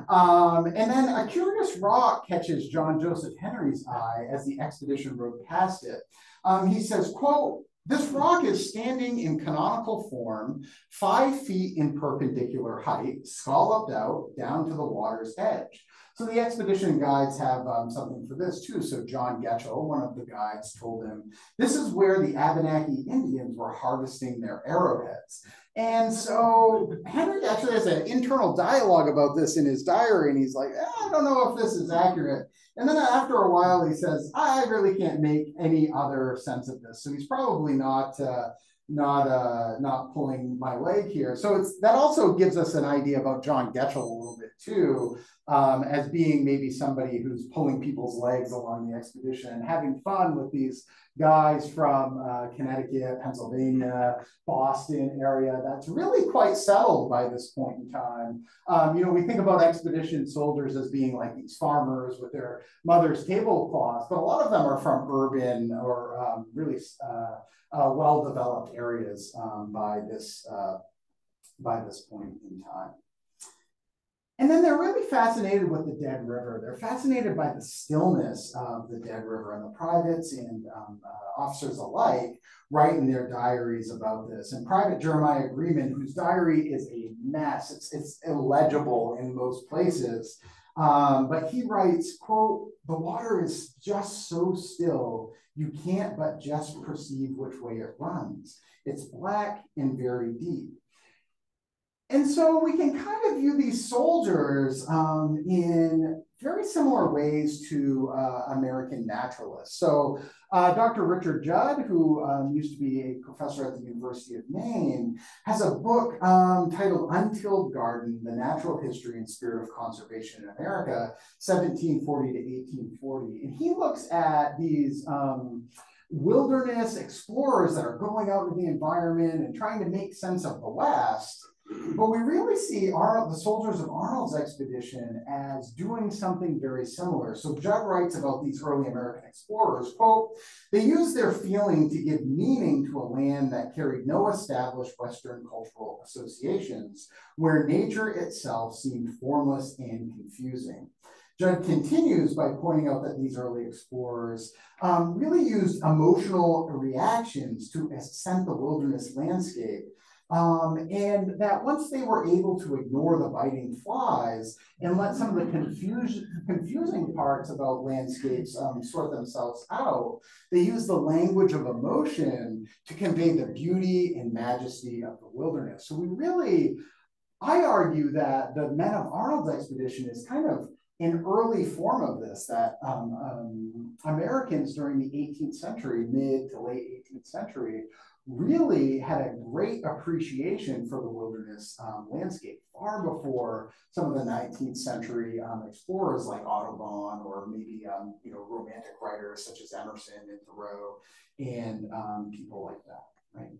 [SPEAKER 1] um, and then a curious rock catches John Joseph Henry's eye as the expedition rode past it. Um, he says, quote, this rock is standing in canonical form, five feet in perpendicular height, scalloped out down to the water's edge. So the expedition guides have um, something for this too. So John Getchell, one of the guides, told him, this is where the Abenaki Indians were harvesting their arrowheads. And so Henry actually has an internal dialogue about this in his diary, and he's like, eh, I don't know if this is accurate. And then after a while, he says, I really can't make any other sense of this. So he's probably not uh, not uh, not pulling my leg here. So it's that also gives us an idea about John Getchell a little bit too, um, as being maybe somebody who's pulling people's legs along the expedition having fun with these guys from uh, Connecticut, Pennsylvania, Boston area that's really quite settled by this point in time. Um, you know, we think about expedition soldiers as being like these farmers with their mother's tablecloths, but a lot of them are from urban or um, really uh, uh, well-developed areas um, by this uh, by this point in time. And then they're really fascinated with the Dead River. They're fascinated by the stillness of the Dead River, and the privates and um, uh, officers alike write in their diaries about this. And Private Jeremiah Greenman, whose diary is a mess, it's, it's illegible in most places, um, but he writes, quote, the water is just so still, you can't but just perceive which way it runs. It's black and very deep. And so we can kind of view these soldiers um, in very similar ways to uh, American naturalists. So uh, Dr. Richard Judd, who um, used to be a professor at the University of Maine, has a book um, titled Untilled Garden, The Natural History and Spirit of Conservation in America, 1740 to 1840. And he looks at these um, wilderness explorers that are going out into the environment and trying to make sense of the West but we really see the soldiers of Arnold's expedition as doing something very similar. So Judd writes about these early American explorers, quote, they used their feeling to give meaning to a land that carried no established Western cultural associations, where nature itself seemed formless and confusing. Judd continues by pointing out that these early explorers um, really used emotional reactions to ascent the wilderness landscape um, and that once they were able to ignore the biting flies and let some of the confusion, confusing parts about landscapes um, sort themselves out, they use the language of emotion to convey the beauty and majesty of the wilderness. So we really, I argue that the Men of Arnold's expedition is kind of an early form of this that um, um, Americans during the 18th century, mid to late 18th century, really had a great appreciation for the wilderness um, landscape far before some of the 19th century um, explorers like Audubon or maybe um, you know romantic writers such as Emerson and Thoreau and um, people like that, right?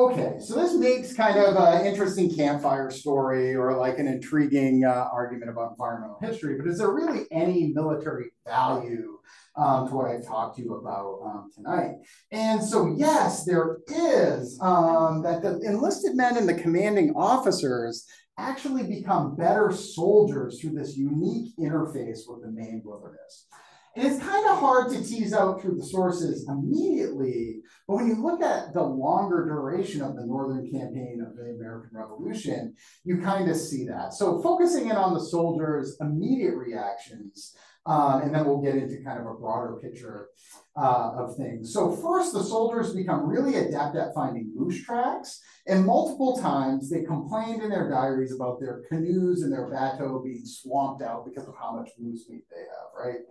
[SPEAKER 1] Okay, so this makes kind of an interesting campfire story or like an intriguing uh, argument about environmental history, but is there really any military value um, to what I've talked to you about um, tonight? And so, yes, there is um, that the enlisted men and the commanding officers actually become better soldiers through this unique interface with the Maine wilderness. And it's kind of hard to tease out through the sources immediately, but when you look at the longer duration of the Northern campaign of the American Revolution, you kind of see that. So focusing in on the soldiers' immediate reactions, Um, and then we'll get into kind of a broader picture uh, of things. So first, the soldiers become really adept at finding moose tracks, and multiple times they complained in their diaries about their canoes and their bateau being swamped out because of how much moose meat they have, right?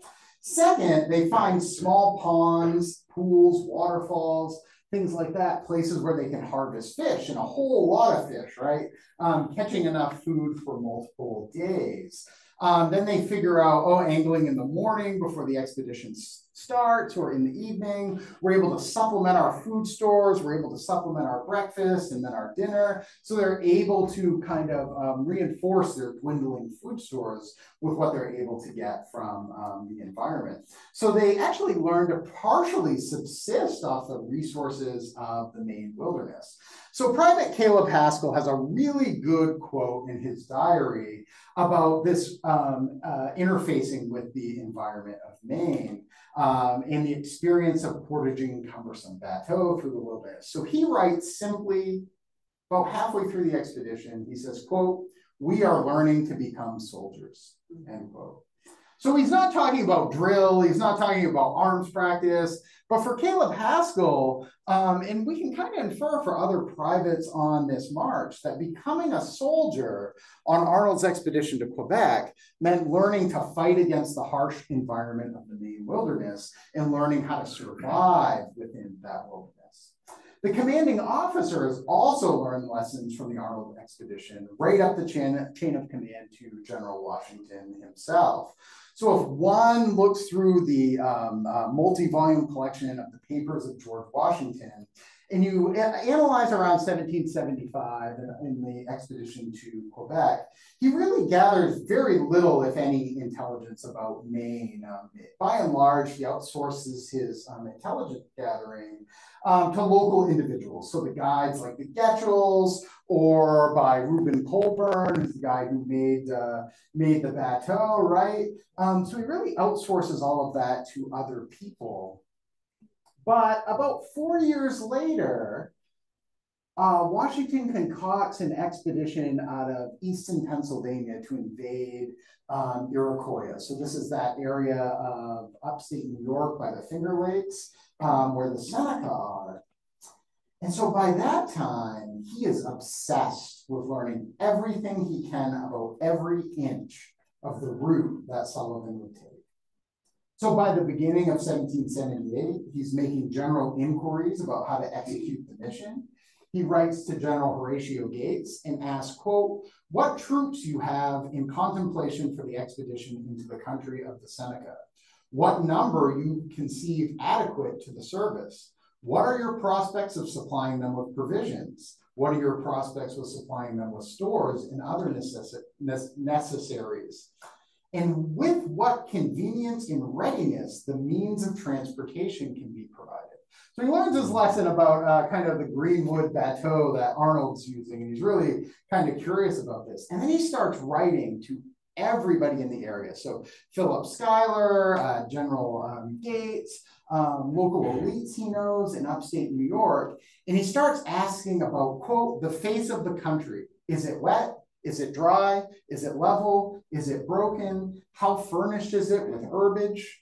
[SPEAKER 1] Second, they find small ponds, pools, waterfalls, things like that, places where they can harvest fish and a whole lot of fish, right? Um, catching enough food for multiple days. Um, then they figure out, oh, angling in the morning before the expedition starts or in the evening. We're able to supplement our food stores. We're able to supplement our breakfast and then our dinner. So they're able to kind of um, reinforce their dwindling food stores with what they're able to get from um, the environment. So they actually learn to partially subsist off the resources of the Maine wilderness. So Private Caleb Haskell has a really good quote in his diary about this um, uh, interfacing with the environment of Maine um, and the experience of portaging cumbersome bateau through the wilderness. So he writes simply about halfway through the expedition, he says, quote, we are learning to become soldiers, end quote. So he's not talking about drill, he's not talking about arms practice, but for Caleb Haskell, um, and we can kind of infer for other privates on this march that becoming a soldier on Arnold's expedition to Quebec meant learning to fight against the harsh environment of the Maine wilderness and learning how to survive within that wilderness. The commanding officers also learned lessons from the Arnold expedition, right up the chain, chain of command to General Washington himself. So if one looks through the um, uh, multi-volume collection of the papers of George Washington, and you analyze around 1775 in the expedition to Quebec, he really gathers very little, if any, intelligence about Maine. Um, by and large, he outsources his um, intelligence gathering um, to local individuals. So the guides like the Getchells or by Reuben Colburn, who's the guy who made, uh, made the bateau, right? Um, so he really outsources all of that to other people. But about four years later, uh, Washington concocts an expedition out of eastern Pennsylvania to invade um, Iroquoia. So this is that area of upstate New York by the Finger Lakes um, where the Seneca are. And so by that time, he is obsessed with learning everything he can about every inch of the route that Sullivan would take. So by the beginning of 1778, he's making general inquiries about how to execute the mission. He writes to General Horatio Gates and asks, quote, what troops you have in contemplation for the expedition into the country of the Seneca? what number you conceive adequate to the service. What are your prospects of supplying them with provisions? What are your prospects with supplying them with stores and other necess necessaries? And with what convenience and readiness the means of transportation can be provided. So he learns his lesson about uh, kind of the Greenwood bateau that Arnold's using, and he's really kind of curious about this. And then he starts writing to everybody in the area. So Philip Schuyler, uh, General um, Gates, um, local elites he knows in upstate New York. And he starts asking about, quote, the face of the country. Is it wet? Is it dry? Is it level? Is it broken? How furnished is it with herbage?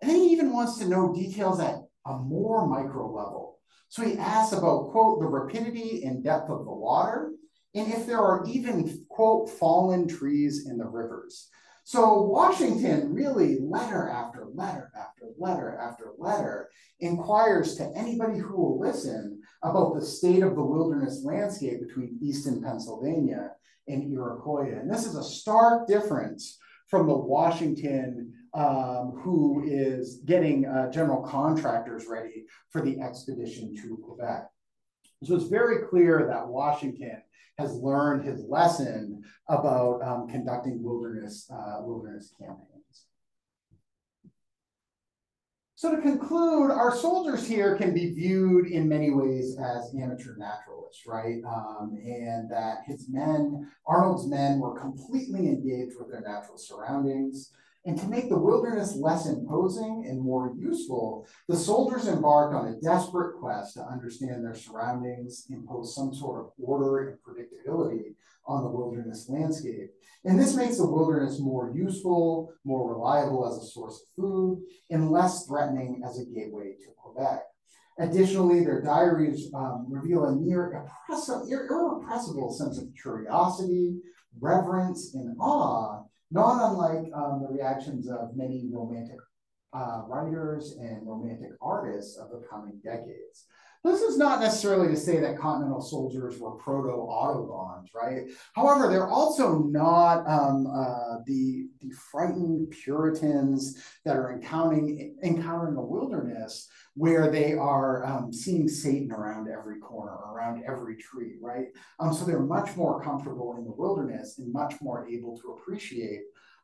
[SPEAKER 1] And then he even wants to know details at a more micro level. So he asks about, quote, the rapidity and depth of the water, and if there are even, quote, fallen trees in the rivers. So Washington really, letter after letter after letter after letter, inquires to anybody who will listen about the state of the wilderness landscape between eastern Pennsylvania and Iroquoia. And this is a stark difference from the Washington um, who is getting uh, general contractors ready for the expedition to Quebec. So it's very clear that Washington has learned his lesson about um, conducting wilderness, uh, wilderness campaigns. So to conclude, our soldiers here can be viewed in many ways as amateur naturalists, right? Um, and that his men, Arnold's men, were completely engaged with their natural surroundings. And to make the wilderness less imposing and more useful, the soldiers embarked on a desperate quest to understand their surroundings, impose some sort of order and predictability on the wilderness landscape. And this makes the wilderness more useful, more reliable as a source of food, and less threatening as a gateway to Quebec. Additionally, their diaries um, reveal a near irrepressible sense of curiosity, reverence, and awe not unlike um, the reactions of many romantic uh, writers and romantic artists of the coming decades. This is not necessarily to say that Continental soldiers were proto-Audubons, right? However, they're also not um, uh, the, the frightened Puritans that are encountering, encountering a wilderness where they are um, seeing Satan around every corner, around every tree, right? Um, so they're much more comfortable in the wilderness and much more able to appreciate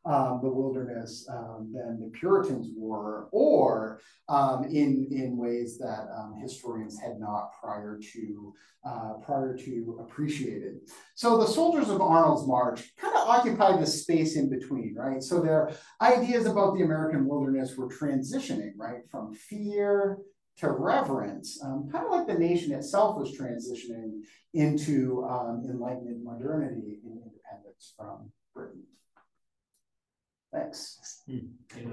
[SPEAKER 1] um, the wilderness um, than the Puritans were, or um, in in ways that um, historians had not prior to uh, prior to appreciated. So the soldiers of Arnold's March kind of occupied the space in between, right? So their ideas about the American wilderness were transitioning, right, from fear to reverence, um, kind of like the nation itself was transitioning into um, Enlightenment modernity and independence from Britain. Thanks.
[SPEAKER 2] Hmm.